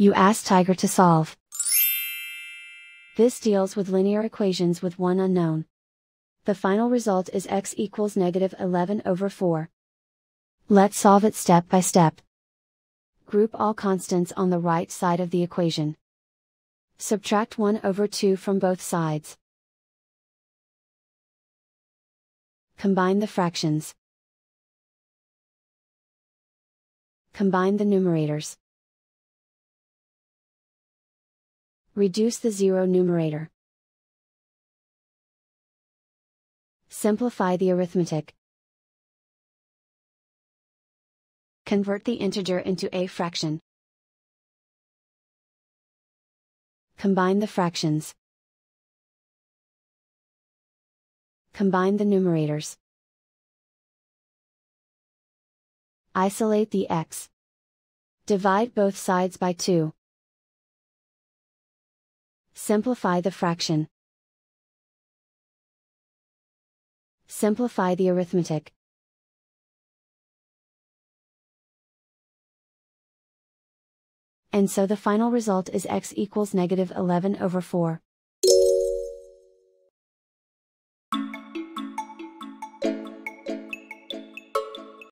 You ask Tiger to solve. This deals with linear equations with one unknown. The final result is x equals negative 11 over 4. Let's solve it step by step. Group all constants on the right side of the equation. Subtract 1 over 2 from both sides. Combine the fractions. Combine the numerators. Reduce the zero numerator. Simplify the arithmetic. Convert the integer into a fraction. Combine the fractions. Combine the numerators. Isolate the x. Divide both sides by 2. Simplify the fraction. Simplify the arithmetic. And so the final result is x equals negative 11 over 4.